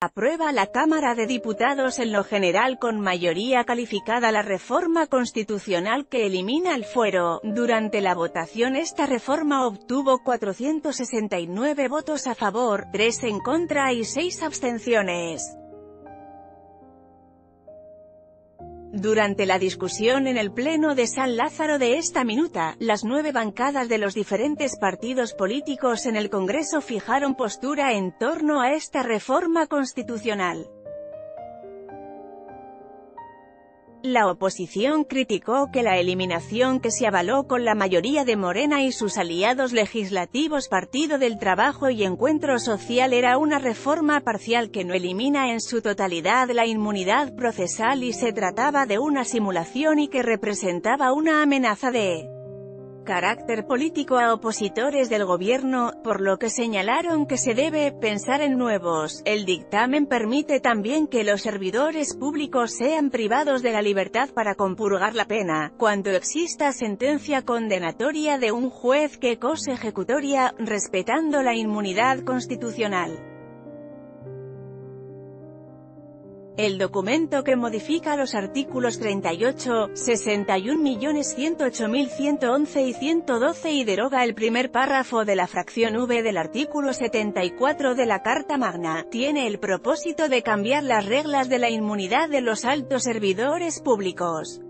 Aprueba la Cámara de Diputados en lo general con mayoría calificada la reforma constitucional que elimina el fuero. Durante la votación esta reforma obtuvo 469 votos a favor, 3 en contra y 6 abstenciones. Durante la discusión en el Pleno de San Lázaro de esta minuta, las nueve bancadas de los diferentes partidos políticos en el Congreso fijaron postura en torno a esta reforma constitucional. La oposición criticó que la eliminación que se avaló con la mayoría de Morena y sus aliados legislativos Partido del Trabajo y Encuentro Social era una reforma parcial que no elimina en su totalidad la inmunidad procesal y se trataba de una simulación y que representaba una amenaza de carácter político a opositores del gobierno, por lo que señalaron que se debe pensar en nuevos. El dictamen permite también que los servidores públicos sean privados de la libertad para compurgar la pena, cuando exista sentencia condenatoria de un juez que cose ejecutoria, respetando la inmunidad constitucional. El documento que modifica los artículos 38, 61.108.111 y 112 y deroga el primer párrafo de la fracción V del artículo 74 de la Carta Magna, tiene el propósito de cambiar las reglas de la inmunidad de los altos servidores públicos.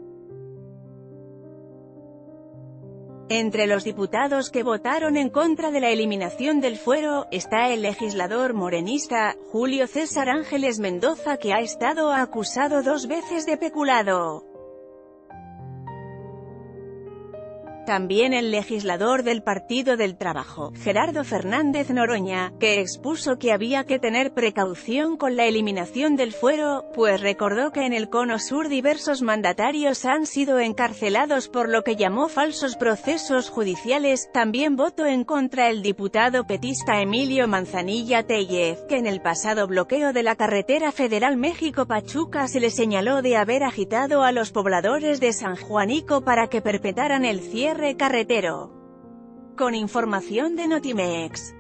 Entre los diputados que votaron en contra de la eliminación del fuero, está el legislador morenista, Julio César Ángeles Mendoza que ha estado acusado dos veces de peculado. También el legislador del Partido del Trabajo, Gerardo Fernández Noroña, que expuso que había que tener precaución con la eliminación del fuero, pues recordó que en el Cono Sur diversos mandatarios han sido encarcelados por lo que llamó falsos procesos judiciales. También votó en contra el diputado petista Emilio Manzanilla Tellez, que en el pasado bloqueo de la carretera federal México-Pachuca se le señaló de haber agitado a los pobladores de San Juanico para que perpetraran el carretero. Con información de Notimex.